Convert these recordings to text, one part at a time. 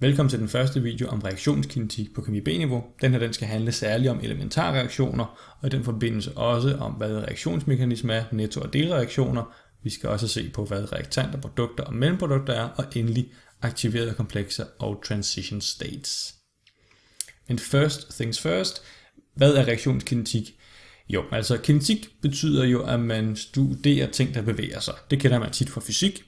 Velkommen til den første video om reaktionskinetik på kemi B-niveau. Den her den skal handle særligt om elementarreaktioner, og i den forbindelse også om, hvad reaktionsmekanisme er, netto- og delreaktioner. Vi skal også se på, hvad reaktanter, produkter og mellemprodukter er, og endelig aktiverede komplekser og transition states. Men first things first, hvad er reaktionskinetik? Jo, altså kinetik betyder jo, at man studerer ting, der bevæger sig. Det kender man tit fra fysik,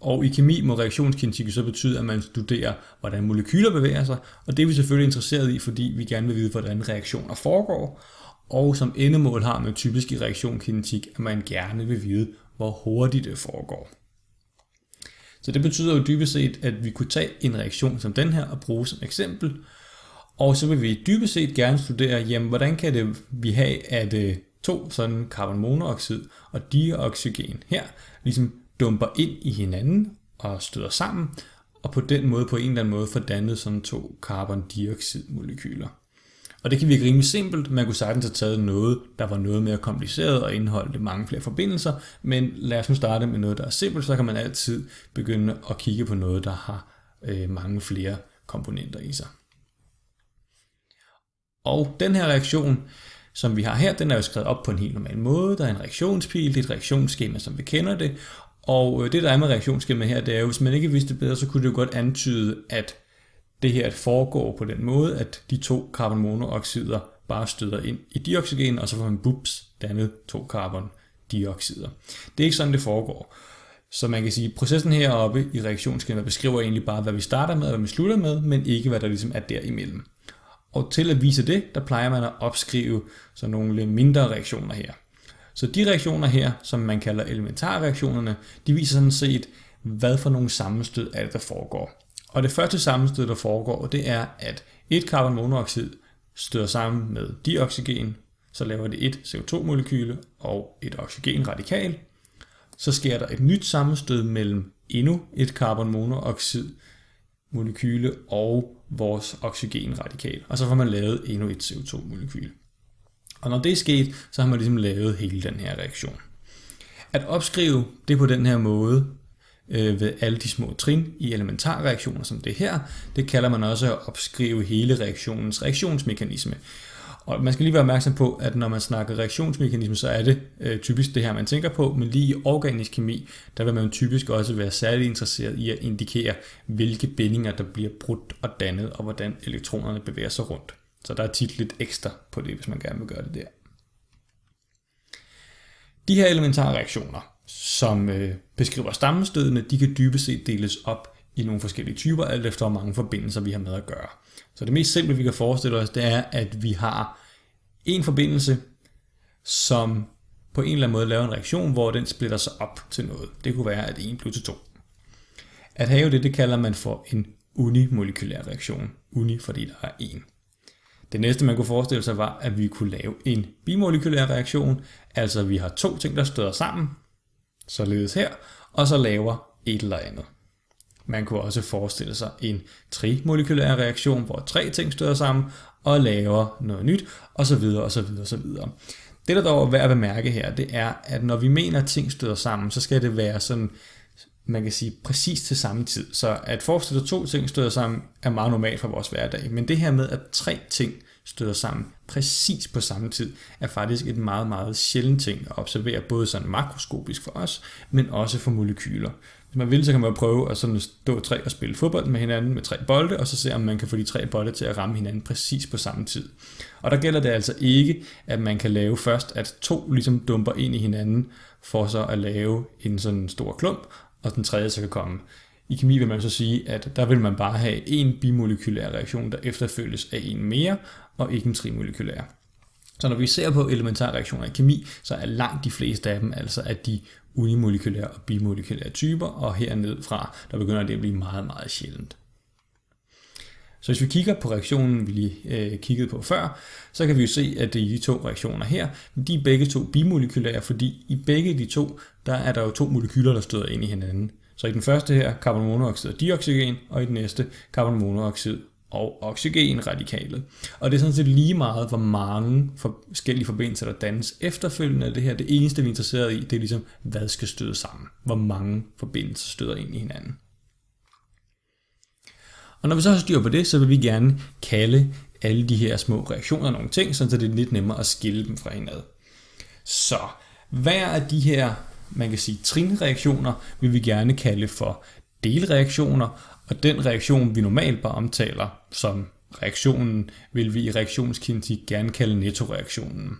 og i kemi må reaktionskinetik så betyde, at man studerer, hvordan molekyler bevæger sig, og det er vi selvfølgelig interesseret i, fordi vi gerne vil vide, hvordan reaktioner foregår. Og som endemål har man typisk i reaktionskinetik, at man gerne vil vide, hvor hurtigt det foregår. Så det betyder jo dybest set, at vi kunne tage en reaktion som den her og bruge som eksempel, og så vil vi dybest set gerne studere, jamen, hvordan kan det vi have, at øh, to sådan carbonmonoxid og dioxygen her ligesom dumper ind i hinanden og støder sammen, og på den måde på en eller anden måde får dannet sådan to carbondioxidmolekyler. Og det kan virke rimelig simpelt. Man kunne sagtens have taget noget, der var noget mere kompliceret og indeholdte mange flere forbindelser, men lad os nu starte med noget, der er simpelt, så kan man altid begynde at kigge på noget, der har øh, mange flere komponenter i sig. Og den her reaktion, som vi har her, den er jo skrevet op på en helt normal måde. Der er en reaktionspil, det er et reaktionsskema, som vi kender det, og øh, det der er med reaktionsskema her, det er jo, hvis man ikke vidste bedre, så kunne det jo godt antyde, at det her foregår på den måde, at de to karbonmonoxider bare støder ind i dioxygen, og så får man bups dannet to carbondioxider. Det er ikke sådan, det foregår. Så man kan sige, at processen heroppe i reaktionsskemaet beskriver egentlig bare, hvad vi starter med og hvad vi slutter med, men ikke hvad der ligesom er derimellem. Og til at vise det, der plejer man at opskrive sådan nogle mindre reaktioner her. Så de reaktioner her, som man kalder elementarreaktionerne, de viser sådan set, hvad for nogle sammenstød er det, der foregår. Og det første sammenstød, der foregår, det er, at et karbonmonoxid støder sammen med dioxygen, så laver det et CO2-molekyle og et oxygenradikal. Så sker der et nyt sammenstød mellem endnu et karbonmonoxid molekyle og vores oxygenradikal, og så får man lavet endnu et CO2-molekyle. Og når det er sket, så har man ligesom lavet hele den her reaktion. At opskrive det på den her måde, øh, ved alle de små trin i elementarreaktioner som det her, det kalder man også at opskrive hele reaktionens reaktionsmekanisme. Og man skal lige være opmærksom på, at når man snakker reaktionsmekanisme, så er det øh, typisk det her, man tænker på, men lige i organisk kemi, der vil man typisk også være særlig interesseret i at indikere, hvilke bindinger, der bliver brudt og dannet, og hvordan elektronerne bevæger sig rundt. Så der er tit lidt ekstra på det, hvis man gerne vil gøre det der. De her elementare reaktioner, som øh, beskriver stammenstødene, de kan dybest set deles op i nogle forskellige typer, alt efter hvor mange forbindelser vi har med at gøre. Så det mest simple, vi kan forestille os, det er, at vi har en forbindelse, som på en eller anden måde laver en reaktion, hvor den splitter sig op til noget. Det kunne være, at 1 blev til 2. At have det, det kalder man for en unimolekylær reaktion. Uni, fordi der er en. Det næste, man kunne forestille sig, var, at vi kunne lave en bimolekylær reaktion, altså vi har to ting, der støder sammen, således her, og så laver et eller andet. Man kunne også forestille sig en trimolekylær reaktion, hvor tre ting støder sammen og laver noget nyt, osv. osv. osv. Det, der dog er værd at bemærke her, det er, at når vi mener, at ting støder sammen, så skal det være sådan, man kan sige, præcis til samme tid. Så at forestille, to ting støder sammen, er meget normalt for vores hverdag. Men det her med, at tre ting støder sammen præcis på samme tid, er faktisk et meget, meget sjældent ting at observere, både sådan makroskopisk for os, men også for molekyler. Hvis man vil, så kan man prøve at sådan stå tre og spille fodbold med hinanden med tre bolde, og så se, om man kan få de tre bolde til at ramme hinanden præcis på samme tid. Og der gælder det altså ikke, at man kan lave først, at to ligesom dumper ind i hinanden, for så at lave en sådan stor klump, og den tredje så kan komme. I kemi vil man så sige, at der vil man bare have en bimolekylær reaktion, der efterfølges af en mere, og ikke en trimolekylær. Så når vi ser på elementære reaktioner i kemi, så er langt de fleste af dem altså af de unimolekylære og bimolekylære typer, og herned fra, der begynder det at blive meget, meget sjældent. Så hvis vi kigger på reaktionen, vi lige øh, kiggede på før, så kan vi jo se, at det er de to reaktioner her, de er begge to bimolekylære, fordi i begge de to, der er der jo to molekyler, der støder ind i hinanden. Så i den første her, carbonmonoxid og dioxygen, og i den næste, carbonmonoxid og oxygenradikalet. Og det er sådan set lige meget, hvor mange forskellige forbindelser, der dannes efterfølgende af det her. Det eneste, vi er interesseret i, det er ligesom, hvad skal støde sammen? Hvor mange forbindelser støder ind i hinanden? Og når vi så har styr på det, så vil vi gerne kalde alle de her små reaktioner nogle ting, så det er lidt nemmere at skille dem fra hinanden. Så hver af de her, man kan sige, trinreaktioner, vil vi gerne kalde for delreaktioner, og den reaktion, vi normalt bare omtaler som reaktionen, vil vi i reaktionskinetik gerne kalde nettoreaktionen.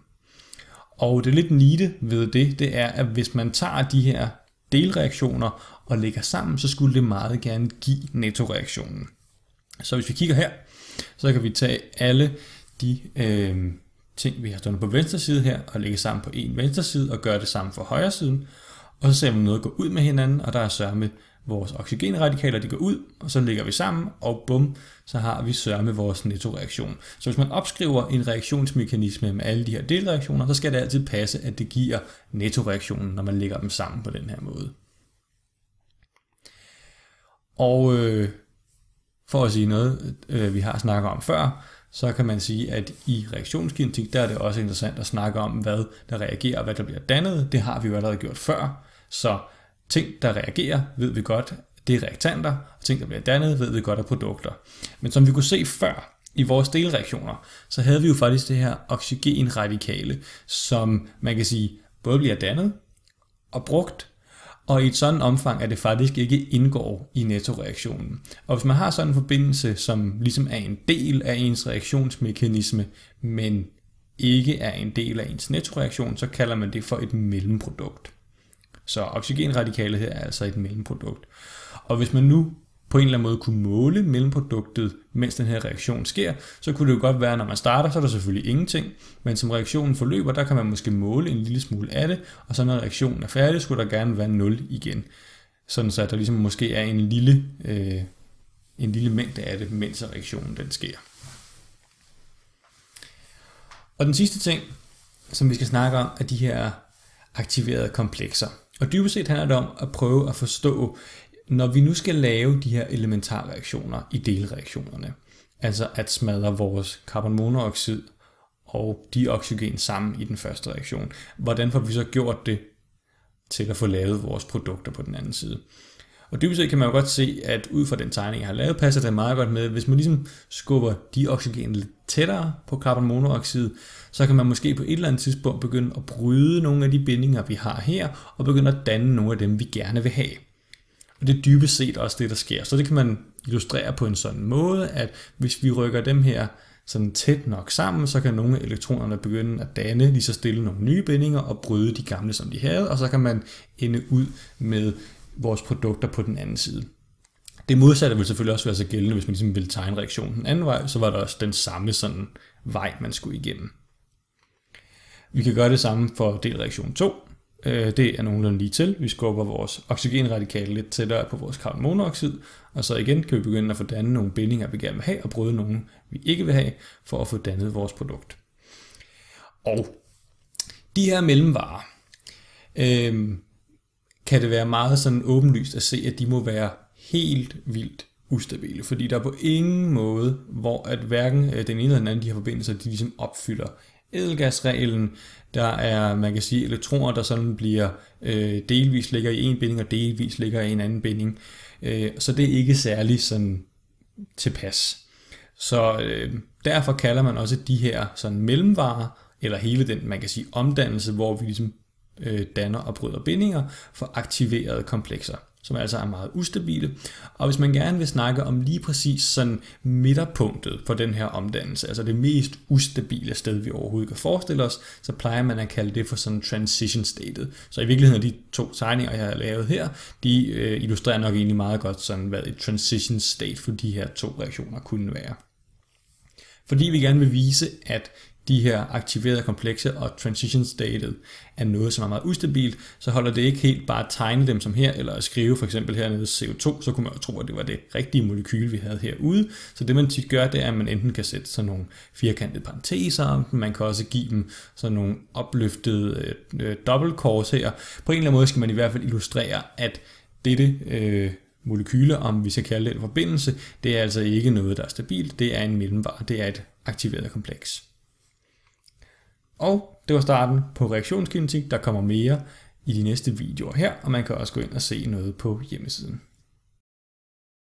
Og det lidt nite ved det, det er, at hvis man tager de her delreaktioner og lægger sammen, så skulle det meget gerne give nettoreaktionen. Så hvis vi kigger her, så kan vi tage alle de øh, ting, vi har stået på venstre side her, og lægge sammen på en venstre side, og gøre det samme for højre siden. Og så ser vi noget gå ud med hinanden, og der er sørme vores oxygenradikaler, de går ud, og så lægger vi sammen, og bum, så har vi sørme vores nettoreaktion. Så hvis man opskriver en reaktionsmekanisme med alle de her delreaktioner, så skal det altid passe, at det giver nettoreaktionen, når man lægger dem sammen på den her måde. Og øh, for at sige noget, øh, vi har snakket om før, så kan man sige, at i reaktionskinetik, der er det også interessant at snakke om, hvad der reagerer og hvad der bliver dannet. Det har vi jo allerede gjort før. Så ting, der reagerer, ved vi godt, det er reaktanter, og ting, der bliver dannet, ved vi godt er produkter. Men som vi kunne se før, i vores delreaktioner, så havde vi jo faktisk det her oxygenradikale, som man kan sige både bliver dannet og brugt, og i et sådan omfang, at det faktisk ikke indgår i nettoreaktionen. Og hvis man har sådan en forbindelse, som ligesom er en del af ens reaktionsmekanisme, men ikke er en del af ens nettoreaktion, så kalder man det for et mellemprodukt. Så oxygenradikalet her er altså et mellemprodukt. Og hvis man nu på en eller anden måde kunne måle mellemproduktet, mens den her reaktion sker, så kunne det jo godt være, at når man starter, så er der selvfølgelig ingenting, men som reaktionen forløber, der kan man måske måle en lille smule af det, og så når reaktionen er færdig, skulle der gerne være 0 igen. Sådan så at der ligesom måske er en lille, øh, en lille mængde af det, mens reaktionen den sker. Og den sidste ting, som vi skal snakke om, er de her aktiverede komplekser. Og dybest set handler det om at prøve at forstå, når vi nu skal lave de her elementarreaktioner i delreaktionerne, altså at smadre vores carbonmonoxid og dioxygen sammen i den første reaktion, hvordan får vi så gjort det til at få lavet vores produkter på den anden side? Og dybest set kan man jo godt se, at ud fra den tegning, jeg har lavet, passer det meget godt med, hvis man ligesom skubber dioxygen lidt tættere på carbonmonoxid, så kan man måske på et eller andet tidspunkt begynde at bryde nogle af de bindinger, vi har her, og begynde at danne nogle af dem, vi gerne vil have. Og det er dybest set også det, der sker. Så det kan man illustrere på en sådan måde, at hvis vi rykker dem her sådan tæt nok sammen, så kan nogle af elektronerne begynde at danne lige så stille nogle nye bindinger og bryde de gamle, som de havde, og så kan man ende ud med vores produkter på den anden side. Det modsatte vil selvfølgelig også være så gældende, hvis man ligesom ville tegne reaktionen den anden vej, så var der også den samme sådan vej, man skulle igennem. Vi kan gøre det samme for delreaktion 2. Øh, det er nogenlunde lige til. Vi skubber vores oxygenradikale lidt tættere på vores karbonmonoxid, og så igen kan vi begynde at få dannet nogle bindinger, vi gerne vil have, og bryde nogle, vi ikke vil have, for at få dannet vores produkt. Og de her mellemvarer, øh, kan det være meget sådan åbenlyst at se, at de må være helt vildt ustabile, fordi der er på ingen måde, hvor at hverken øh, den ene eller den anden de her forbindelser, de ligesom opfylder edelgasreglen. Der er, man kan sige, elektroner, der sådan bliver øh, delvis ligger i en binding, og delvis ligger i en anden binding. Øh, så det er ikke særlig sådan tilpas. Så øh, derfor kalder man også de her sådan mellemvarer, eller hele den, man kan sige, omdannelse, hvor vi ligesom øh, danner og bryder bindinger for aktiverede komplekser som altså er meget ustabile. Og hvis man gerne vil snakke om lige præcis sådan midterpunktet for den her omdannelse, altså det mest ustabile sted, vi overhovedet kan forestille os, så plejer man at kalde det for sådan transition statet. Så i virkeligheden er de to tegninger, jeg har lavet her, de øh, illustrerer nok egentlig meget godt sådan, hvad et transition state for de her to reaktioner kunne være. Fordi vi gerne vil vise, at de her aktiverede komplekser og transition statet er noget, som er meget ustabilt, så holder det ikke helt bare at tegne dem som her, eller at skrive for eksempel hernede CO2, så kunne man jo tro, at det var det rigtige molekyl, vi havde herude. Så det man tit gør, det er, at man enten kan sætte sådan nogle firkantede parenteser, man kan også give dem sådan nogle opløftede øh, øh, dobbeltkors her. På en eller anden måde skal man i hvert fald illustrere, at dette øh, molekyle, om vi skal kalde det en forbindelse, det er altså ikke noget, der er stabilt, det er en mellemvare, det er et aktiveret kompleks. Og det var starten på reaktionskinetik. Der kommer mere i de næste videoer her, og man kan også gå ind og se noget på hjemmesiden.